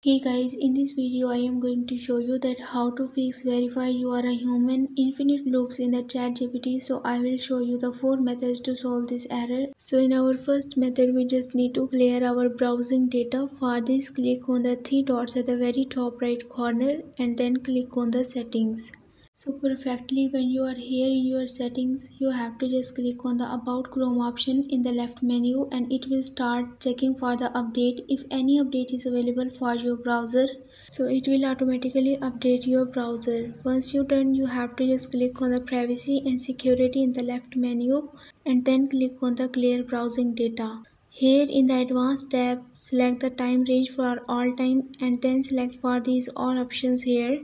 Hey guys, in this video I am going to show you that how to fix verify you are a human infinite loops in the chat GPT. So I will show you the four methods to solve this error. So in our first method we just need to clear our browsing data. For this click on the three dots at the very top right corner and then click on the settings so perfectly when you are here in your settings you have to just click on the about chrome option in the left menu and it will start checking for the update if any update is available for your browser. So it will automatically update your browser. Once you done you have to just click on the privacy and security in the left menu and then click on the clear browsing data. Here in the advanced tab select the time range for all time and then select for these all options here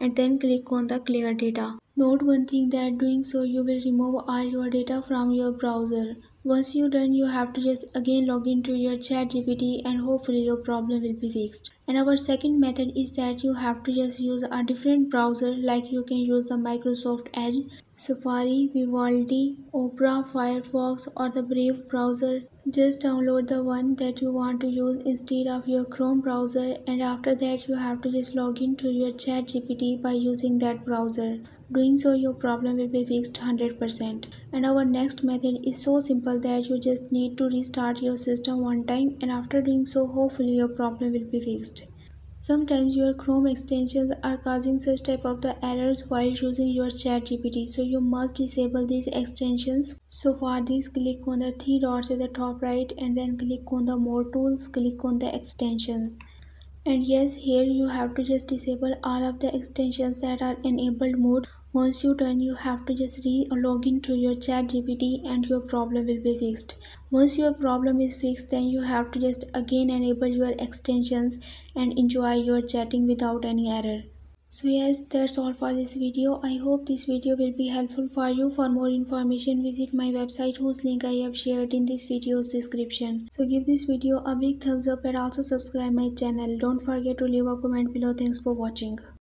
and then click on the clear data. Note one thing that doing so you will remove all your data from your browser. Once you're done you have to just again log into your chat GPT and hopefully your problem will be fixed. And our second method is that you have to just use a different browser like you can use the Microsoft Edge, Safari, Vivaldi, Opera, Firefox or the Brave browser. Just download the one that you want to use instead of your Chrome browser and after that you have to just log in to your chat GPT by using that browser. Doing so your problem will be fixed 100%. And our next method is so simple that you just need to restart your system one time and after doing so hopefully your problem will be fixed. Sometimes your Chrome extensions are causing such type of the errors while using your chat GPT. So you must disable these extensions. So for this click on the three dots at the top right and then click on the more tools, click on the extensions and yes here you have to just disable all of the extensions that are enabled mode once you done you have to just re-log uh, into your chat gpt and your problem will be fixed. Once your problem is fixed then you have to just again enable your extensions and enjoy your chatting without any error. So yes that's all for this video. I hope this video will be helpful for you. For more information visit my website whose link i have shared in this video's description. So give this video a big thumbs up and also subscribe my channel. Don't forget to leave a comment below. Thanks for watching